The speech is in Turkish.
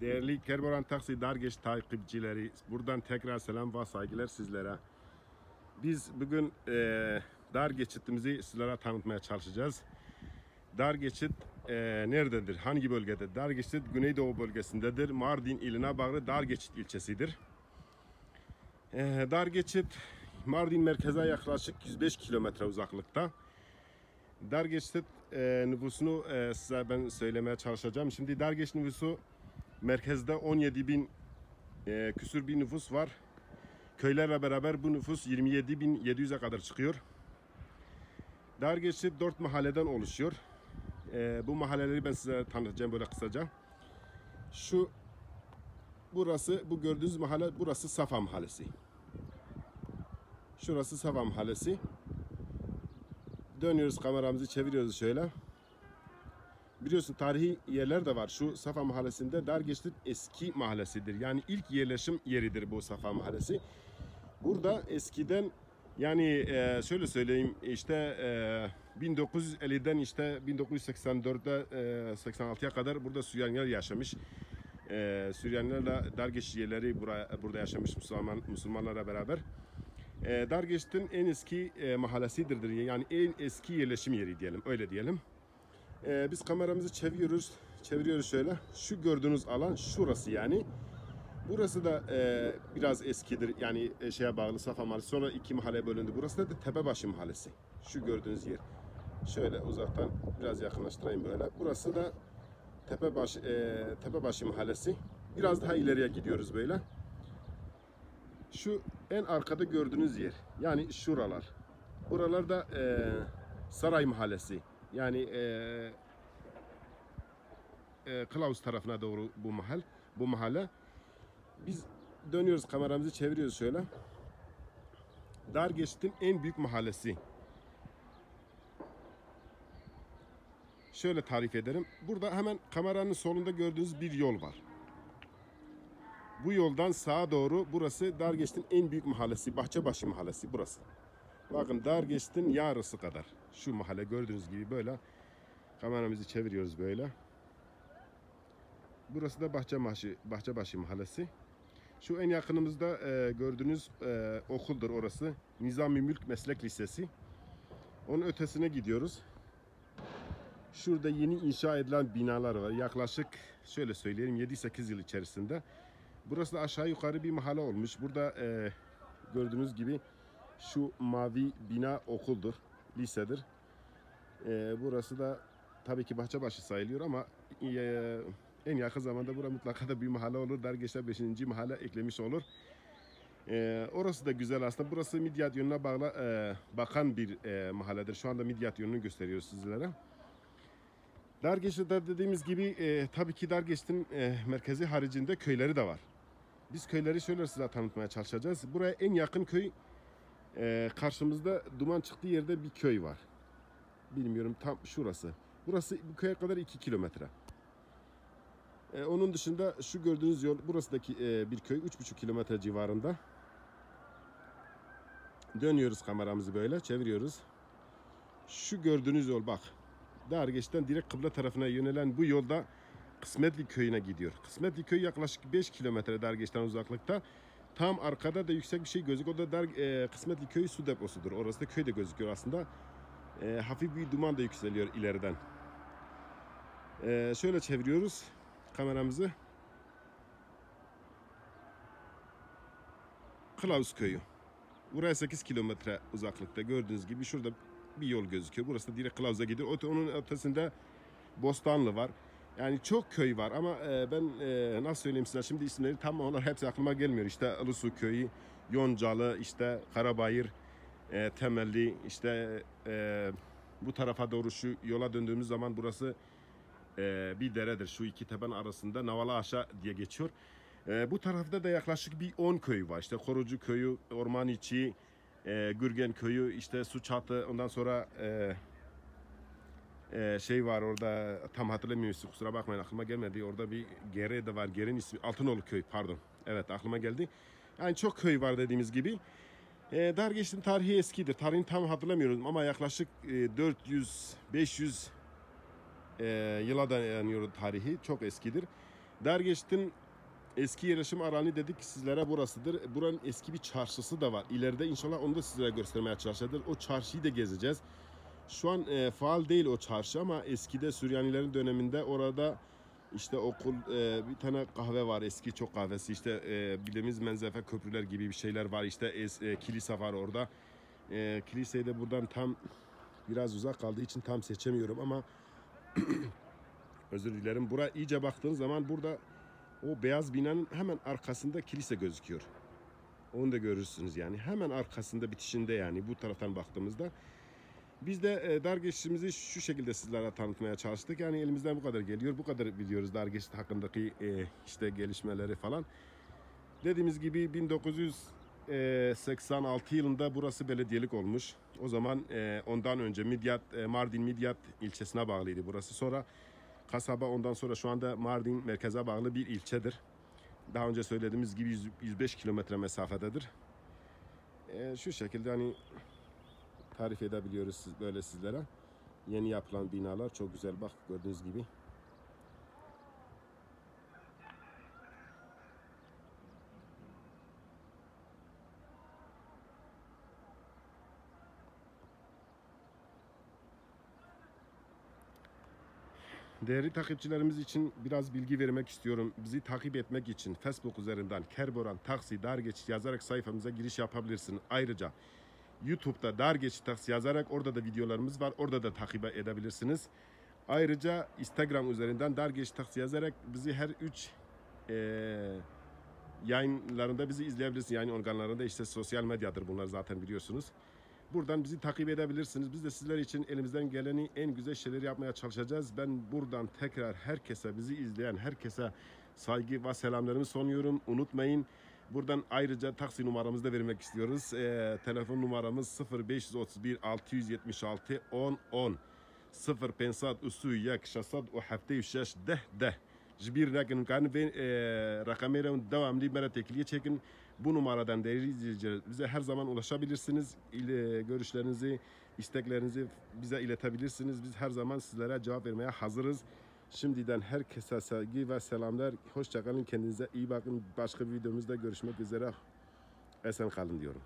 Değerli Kerboran Taksi Dargeç takipçileri, buradan tekrar selam ve saygılar sizlere. Biz bugün e, dar geçitimizi sizlere tanıtmaya çalışacağız. Dar geçit e, nerededir? Hangi bölgede? Dar geçit Güneydoğu bölgesindedir. Mardin iline bağlı Dar geçit ilçesidir. E, dar geçit Mardin merkeze yaklaşık 105 kilometre uzaklıkta. Dar geçit e, nüfusunu e, size ben söylemeye çalışacağım. Şimdi dar geçit nüfusu merkezde 17 bin e, küsür bir nüfus var. Köylerle beraber bu nüfus 27.700'e kadar çıkıyor. Dar geçit 4 mahalleden oluşuyor. E, bu mahalleleri ben size tanıtacağım böyle kısaca. Şu burası bu gördüğünüz mahalle burası Safa Mahallesi. Şurası Safa Mahallesi. Dönüyoruz kameramızı çeviriyoruz şöyle. Biliyorsun tarihi yerler de var. Şu Safa Mahallesi'nde Dargeçlit eski mahallesidir. Yani ilk yerleşim yeridir bu Safa Mahallesi. Burada eskiden yani e, şöyle söyleyeyim işte e, 1950'den işte 1984'te e, 86'ya kadar burada Süryaniler yaşamış. E, Süryanilerle Dargeç burada yaşamış Müslüman, Müslümanlarla beraber. E, Dargeç'in en eski e, mahallesidir. Yani en eski yerleşim yeri diyelim. Öyle diyelim. Ee, biz kameramızı çeviriyoruz. Çeviriyoruz şöyle. Şu gördüğünüz alan şurası yani. Burası da e, biraz eskidir. Yani e, şeye bağlı Safa Mahallesi. Sonra iki mahalleye bölündü. Burası da Tepebaşı Mahallesi. Şu gördüğünüz yer. Şöyle uzaktan biraz yakınlaştırayım böyle. Burası da Tepebaşı, e, Tepebaşı Mahallesi. Biraz daha ileriye gidiyoruz böyle. Şu en arkada gördüğünüz yer. Yani şuralar. Buralarda e, Saray Mahallesi. Yani e, e, Kılavuz tarafına doğru bu mahal, bu mahalle. Biz dönüyoruz kameramızı çeviriyoruz şöyle. Dar geçitin en büyük mahallesi. Şöyle tarif ederim. Burada hemen kameranın solunda gördüğünüz bir yol var. Bu yoldan sağa doğru burası Dargeç'in en büyük mahallesi. Bahçebaşı mahallesi burası. Bakın Dargeç'in yarısı kadar. Şu mahalle gördüğünüz gibi böyle. Kameramızı çeviriyoruz böyle. Burası da Bahçebaşı, Bahçebaşı mahallesi. Şu en yakınımızda e, gördüğünüz e, okuldur orası. Nizami Mülk Meslek Lisesi. Onun ötesine gidiyoruz. Şurada yeni inşa edilen binalar var. Yaklaşık şöyle söyleyelim 7-8 yıl içerisinde. Burası da aşağı yukarı bir mahalle olmuş. Burada e, gördüğünüz gibi şu mavi bina okuldur, lisedir. Ee, burası da tabii ki Bahçebaşı sayılıyor ama e, en yakın zamanda bura mutlaka da bir mahalle olur. Dergeç'e 5. mahalle eklemiş olur. Ee, orası da güzel aslında. Burası Midyat yönüne bağlı e, bakan bir e, mahalledir. Şu anda Midyat yönünü gösteriyoruz sizlere. Dargeç'te dediğimiz gibi e, tabii ki Dargeç'in e, merkezi haricinde köyleri de var. Biz köyleri şöyle size tanıtmaya çalışacağız. Buraya en yakın köy ee, karşımızda duman çıktığı yerde bir köy var. Bilmiyorum tam şurası. Burası bu köye kadar 2 kilometre. Ee, onun dışında şu gördüğünüz yol burasıdaki e, bir köy 3,5 kilometre civarında. Dönüyoruz kameramızı böyle çeviriyoruz. Şu gördüğünüz yol bak. Dargeç'ten direkt kıble tarafına yönelen bu yolda Kısmetli köyüne gidiyor. Kısmetli köy yaklaşık 5 kilometre Dargeç'ten uzaklıkta. Tam arkada da yüksek bir şey gözüküyor. O da dar, e, kısmetli köy su deposudur. Orası da köy de gözüküyor aslında. E, hafif bir duman da yükseliyor ileriden. E, şöyle çeviriyoruz kameramızı. Kılavuz köyü. Buraya 8 kilometre uzaklıkta gördüğünüz gibi şurada bir yol gözüküyor. Burası da direkt Kılavuz'a gidiyor. Onun ötesinde Bostanlı var. Yani çok köy var ama e, ben e, nasıl söyleyeyim size şimdi isimleri tam onlar hepsi aklıma gelmiyor. İşte Ilısu köyü, Yoncalı, işte Karabayır, e, Temelli, işte bu tarafa doğru şu yola döndüğümüz zaman burası e, bir deredir. Şu iki tepen arasında Navala Aşağı diye geçiyor. Bu tarafta da yaklaşık bir 10 köy var. İşte Korucu köyü, Orman içi, Gürgen köyü, işte Suçatı, ondan sonra... ee, şey var orada tam hatırlamıyorum kusura bakmayın aklıma gelmedi. Orada bir Gere de var. Gere'nin ismi Altınoğlu köy pardon. Evet aklıma geldi. Yani çok köy var dediğimiz gibi. Ee, Dargeç'in tarihi eskidir. Tarihini tam hatırlamıyorum ama yaklaşık e, 400-500 e, yıla dayanıyor tarihi. Çok eskidir. Dergeç'in eski yerleşim alanı dedik sizlere burasıdır. Buranın eski bir çarşısı da var. İleride inşallah onu da sizlere göstermeye çalışacağız. O çarşıyı da gezeceğiz. Şu an e, faal değil o çarşı ama eskide Süryanilerin döneminde orada işte okul e, bir tane kahve var eski çok kahvesi işte e, bildiğimiz menzefe köprüler gibi bir şeyler var işte es- e, kilise var orada. E, kiliseyi de buradan tam biraz uzak kaldığı için tam seçemiyorum ama özür dilerim. Bura iyice baktığın zaman burada o beyaz binanın hemen arkasında kilise gözüküyor. Onu da görürsünüz yani. Hemen arkasında bitişinde yani bu taraftan baktığımızda. Biz de e, dar geçişimizi şu şekilde sizlere tanıtmaya çalıştık. Yani elimizden bu kadar geliyor. Bu kadar biliyoruz dar geçit hakkındaki e, işte gelişmeleri falan. Dediğimiz gibi 1986 yılında burası belediyelik olmuş. O zaman e, ondan önce Midyat, Mardin Midyat ilçesine bağlıydı burası. Sonra kasaba ondan sonra şu anda Mardin merkeze bağlı bir ilçedir. Daha önce söylediğimiz gibi 100 105 kilometre mesafededir. Şu şekilde hani tarif edebiliyoruz siz- böyle sizlere. Yeni yapılan binalar çok güzel bak gördüğünüz gibi. Değerli takipçilerimiz için biraz bilgi vermek istiyorum. Bizi takip etmek için Facebook üzerinden Kerboran Taksi Dar Geçit yazarak sayfamıza giriş yapabilirsin. Ayrıca YouTube'da Dar Geçit Taksi yazarak orada da videolarımız var. Orada da takip edebilirsiniz. Ayrıca Instagram üzerinden Dar Geçit Taksi yazarak bizi her 3 yayınlarında bizi izleyebilirsiniz. Yayın organlarında işte sosyal medyadır bunlar zaten biliyorsunuz. Buradan bizi takip edebilirsiniz. Biz de sizler için elimizden geleni en güzel şeyleri yapmaya çalışacağız. Ben buradan tekrar herkese, bizi izleyen herkese saygı ve selamlarımı sunuyorum. Unutmayın. Buradan ayrıca taksi numaramızı da vermek istiyoruz. Ee, telefon numaramız 0531 676 10 10 0 pensat usu yak şasad o hafte şaş deh deh. Jibir nakin kan ve e, rakamları devamlı bana tekliye çekin. Bu numaradan değerli bize her zaman ulaşabilirsiniz. İle, görüşlerinizi, isteklerinizi bize iletebilirsiniz. Biz her zaman sizlere cevap vermeye hazırız. Şimdiden herkese sevgi ve selamlar. Hoşçakalın. Kendinize iyi bakın. Başka bir videomuzda görüşmek üzere. Esen kalın diyorum.